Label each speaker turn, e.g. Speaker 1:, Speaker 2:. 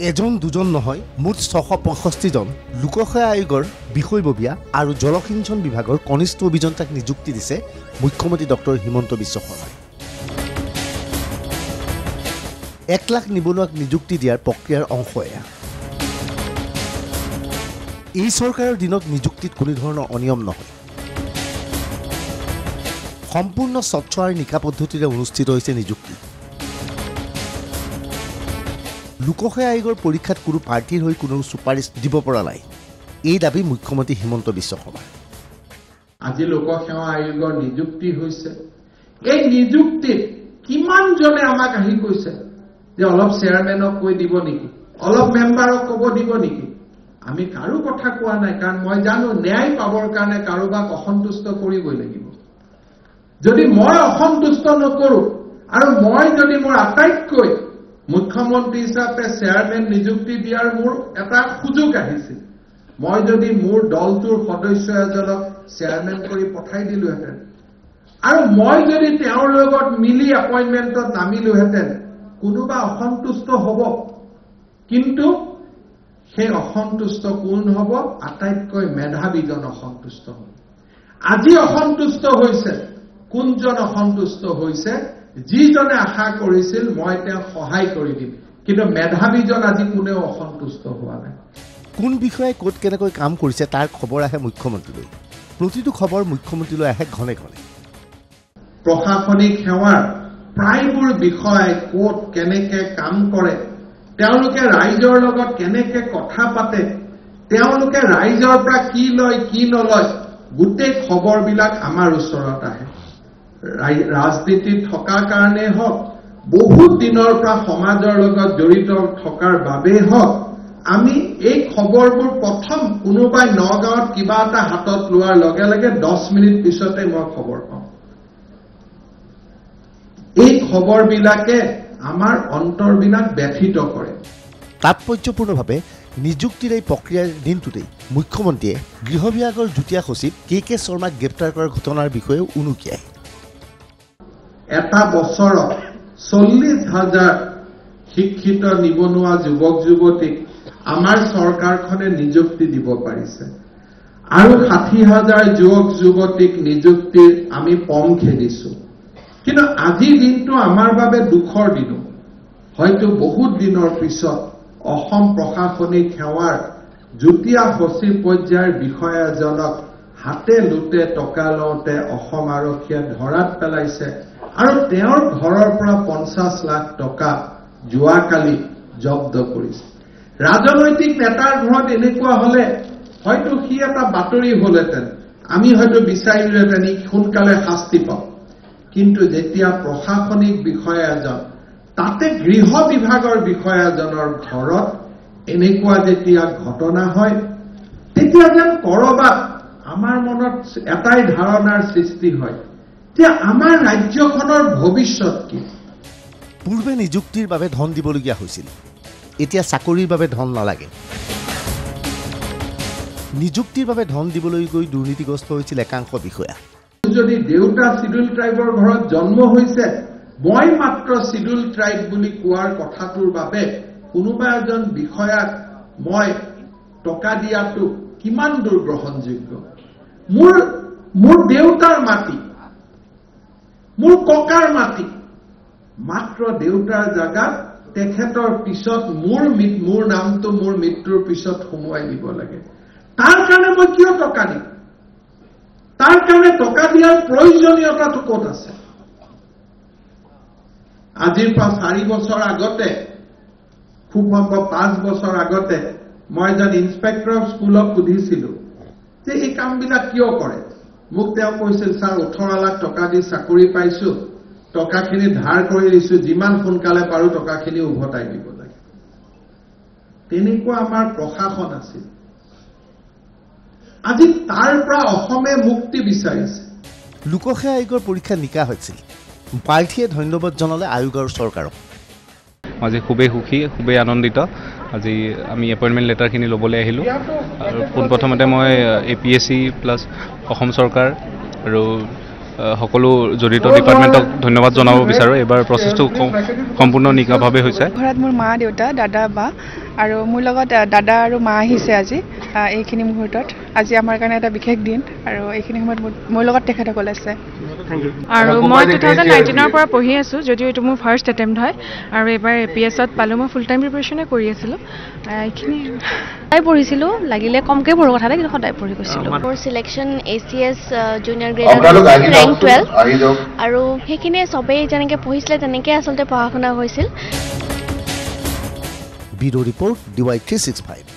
Speaker 1: এজন দুজন নহয় মুঠ ছশ পঁয়ষষ্ঠিজন লোকসেৱা আয়োগৰ বিষয়ববীয়া আৰু জলসিঞ্চন বিভাগৰ কনিষ্ঠ অভিযন্তাক নিযুক্তি দিছে মুখ্যমন্ত্ৰী ডক্টৰ হিমন্ত বিশ্ব শৰ্মাই। এক লাখ নিবনুৱাক নিযুক্তি দিয়াৰ প্ৰক্ৰিয়াৰ অংশ এয়া। এই চৰকাৰৰ দিনত নিযুক্তিত কোনো ধৰণৰ অনিয়ম নহয়। সম্পূৰ্ণ স্বচ্ছ আৰু নিকা পদ্ধতিৰে অনুষ্ঠিত হৈছে নিযুক্তি। লোকসেৱা আয়োগৰ পৰীক্ষাত কোনো প্ৰাৰ্থীৰ হৈ কোনো চুপাৰিচ দিব পৰা নাই। এই দাবী মুখ্যমন্ত্ৰী হিমন্ত বিশ্ব শৰ্মাৰ।
Speaker 2: আজি লোকসেৱা আয়োগৰ নিযুক্তি হৈছে। এই নিযুক্তিত কিমানজনে আমাক আহি কৈছে যে অলপ চেয়াৰমেনক কৈ দিব নেকি? অলপ মেম্বাৰক ক'ব দিব নেকি? আমি কাৰো কথা কোৱা নাই কাৰণ মই জানো ন্যায় পাবৰ কাৰণে কাৰোবাক অসন্তুষ্ট কৰিবই লাগিব। যদি মই অসন্তুষ্ট নকৰো আৰু মই যদি মোৰ আটাইতকৈ মুখ্যমন্ত্ৰী হিচাপে চেয়াৰমেন নিযুক্তি দিয়াৰ মোৰ এটা সুযোগ আহিছিল। মই যদি মোৰ দলটোৰ সদস্য এজনক চেয়াৰমেন কৰি পঠাই দিলোহেঁতেন আৰু মই যদি তেওঁৰ লগত মিলি এপইণ্টমেণ্টত নামিলোহেঁতেন কোনোবা অসন্তুষ্ট হ'ব। কিন্তু সেই অসন্তুষ্ট কোন হ'ব? আটাইতকৈ মেধাৱীজন অসন্তুষ্ট হ'ব আজি অসন্তুষ্ট হৈছে। কোনজন অসন্তুষ্ট হৈছে? যিজনে আশা কৰিছিল মই তেওঁক সহায় কৰি দিম। কিন্তু মেধাৱীজন আজি কোনেও অসন্তুষ্ট হোৱা নাই।
Speaker 1: কোন বিষয়াই ক'ত কেনেকৈ কাম কৰিছে তাৰ খবৰ আহে মুখ্যমন্ত্ৰীলৈ। প্ৰতিটো খবৰ মুখ্যমন্ত্ৰীলৈ আহে ঘনে ঘনে।
Speaker 2: প্ৰশাসনিক সেৱাৰ প্ৰায়বোৰ বিষয়াই ক'ত কেনেকে কাম কৰে তেওঁলোকে ৰাইজৰ লগত কেনেকে কথা পাতে তেওঁলোকে ৰাইজৰ পৰা কি লয় কি নলয় গোটেই খবৰবিলাক আমাৰ ওচৰত আহে। ৰাজনীতিত থকাৰ কাৰণে হওক বহুত দিনৰ পৰা সমাজৰ লগত জড়িত থকাৰ বাবেই হওক আমি এই খবৰবোৰ প্ৰথম কোনোবাই নগাঁৱত কিবা এটা হাতত লোৱাৰ লগে লগে দহ মিনিট পিছতে মই খবৰ পাওঁ। এই খবৰবিলাকে আমাৰ অন্তৰবিলাক ব্যথিত কৰে।
Speaker 1: তাৎপৰ্যপূৰ্ণভাৱে নিযুক্তিৰ এই প্ৰক্ৰিয়াৰ দিনটোতেই মুখ্যমন্ত্ৰীয়ে গৃহ বিভাগৰ যুটীয়া সচিব কে কে শৰ্মাক গ্ৰেপ্তাৰ কৰাৰ ঘটনাৰ বিষয়েও উনুকিয়ায়।
Speaker 2: এটা বছৰত চল্লিছ হাজাৰ শিক্ষিত নিবনুৱা যুৱক যুৱতীক আমাৰ চৰকাৰখনে নিযুক্তি দিব পাৰিছে। আৰু ষাঠি হাজাৰ যুৱক যুৱতীক নিযুক্তিৰ আমি পম খেলিছো কিন্তু আজিৰ দিনটো আমাৰ বাবে দুখৰ দিনো। হয়তো বহুত দিনৰ পিছত অসম প্ৰশাসনিক সেৱাৰ যুটীয়া সচিব পৰ্যায়ৰ বিষয়া এজনক হাতে লোটে টকা লওঁতে অসম আৰক্ষীয়ে ধৰাত পেলাইছে। আৰু তেওঁৰ ঘৰৰ পৰা পঞ্চাছ লাখ টকা যোৱাকালি জব্দ কৰিছে। ৰাজনৈতিক নেতাৰ ঘৰত এনেকুৱা হলে হয়তো সি এটা বাতৰি হলহেঁতেন। আমি হয়তো বিচাৰিলোহেঁতেন ই সোনকালে শাস্তি পাওঁ কিন্তু যেতিয়া প্ৰশাসনিক বিষয়া এজন তাতে গৃহ বিভাগৰ বিষয়া এজনৰ ঘৰত এনেকুৱা যেতিয়া ঘটনা হয় তেতিয়া যেন কৰবাত আমাৰ মনত এটাই ধাৰণাৰ সৃষ্টি হয়। যে আমাৰ ৰাজ্যখনৰ ভৱিষ্যত কি?
Speaker 1: পূৰ্বে নিযুক্তিৰ বাবে ধন দিবলগীয়া হৈছিল। এতিয়া চাকৰিৰ বাবে ধন নালাগে। নিযুক্তিৰ বাবে ধন দিবলৈ গৈ দুৰ্নীতিগ্ৰস্ত হৈছিল একাংশ বিষয়া।
Speaker 2: যদি দেউতা চিডুল ট্ৰাইবৰ ঘৰত জন্ম হৈছে মই মাত্ৰ চিডুল ট্ৰাইব বুলি কোৱাৰ কথাটোৰ বাবে কোনোবা এজন বিষয়াক মই টকা দিয়াটো কিমান দূৰ গ্ৰহণযোগ্য মোৰ মোৰ দেউতাৰ মাটি মোৰ ককাৰ মাটি। মাত্ৰ দেউতাৰ জাগাত তেখেতৰ পিছত মোৰ মোৰ নামটো মোৰ মৃত্যুৰ পিছত সোমোৱাই দিব লাগে। তাৰ কাৰণে মই কিয় টকা দিম? তাৰ কাৰণে টকা দিয়াৰ প্ৰয়োজনীয়তাটো ক'ত আছে? আজিৰ পৰা চাৰি বছৰ আগতে খুব সম্ভৱ পাঁচ বছৰ আগতে মই এজন ইন্সপেক্টৰ স্কুলক সুধিছিলো যে এই কামবিলাক কিয় কৰে? মোক তেওঁ কৈছিল ছাৰ ওঠৰ লাখ টকা দি চাকৰি পাইছো। টকাখিনি ধাৰ কৰি দিছো। যিমান সোনকালে পাৰো টকাখিনি উভতাই দিব লাগে। তেনেকুৱা আমাৰ প্ৰশাসন আছিল। আজি তাৰ পৰা অসমে মুক্তি বিচাৰিছে।
Speaker 1: লোকসেৱা আয়োগৰ পৰীক্ষা নিকা হৈছিল। প্ৰাৰ্থীয়ে ধন্যবাদ জনালে আয়োগ আৰু চৰকাৰক।
Speaker 3: মই আজি খুবেই সুখী খুবেই আনন্দিত। আজি আমি এপইণ্টমেণ্ট লেটাৰখিনি ল'বলৈ আহিলোঁ। আৰু পোনপ্ৰথমতে মই A P S C plus Assam চৰকাৰ আৰু সকলো জড়িত ডিপাৰ্টমেণ্টক ধন্যবাদ জনাব বিচাৰোঁ। এইবাৰ প্ৰচেছটো সম- সম্পূৰ্ণ নিকাভাৱে হৈছে।
Speaker 4: ঘৰত মোৰ মা দেউতা দাদা বা আৰু মোৰ লগত দাদা আৰু মা আহিছে আজি এইখিনি মুহূৰ্তত। আজি আমাৰ কাৰণে এটা বিশেষ দিন আৰু এইখিনি সময়ত মোৰ- লগত তেখেতসকল আছে।
Speaker 5: আৰু মই টু থাউজেণ্ড নাইনটিনৰ পৰা পঢ়ি আছোঁ যদিও এইটো মোৰ ফাৰ্ষ্ট এটেম্প্ট হয়। আৰু এইবাৰ এ পি এছত পালোঁ মই ফুল টাইম প্ৰিপেৰেশ্যনে কৰি আছিলোঁ। এইখিনি
Speaker 6: সদায় পঢ়িছিলোঁ লাগিলে কমকৈ পঢ়ো কথা নাই কিন্তু সদায় পঢ়ি গৈছিলোঁ।
Speaker 7: মোৰ selection A C S
Speaker 8: junior
Speaker 7: গ্ৰেডত rank twelve আৰু সেইখিনিয়ে চবেই যেনেকৈ পঢ়িছিলে তেনেকৈ আচলতে পঢ়া শুনা হৈছিল।
Speaker 1: bureau report D Y three six five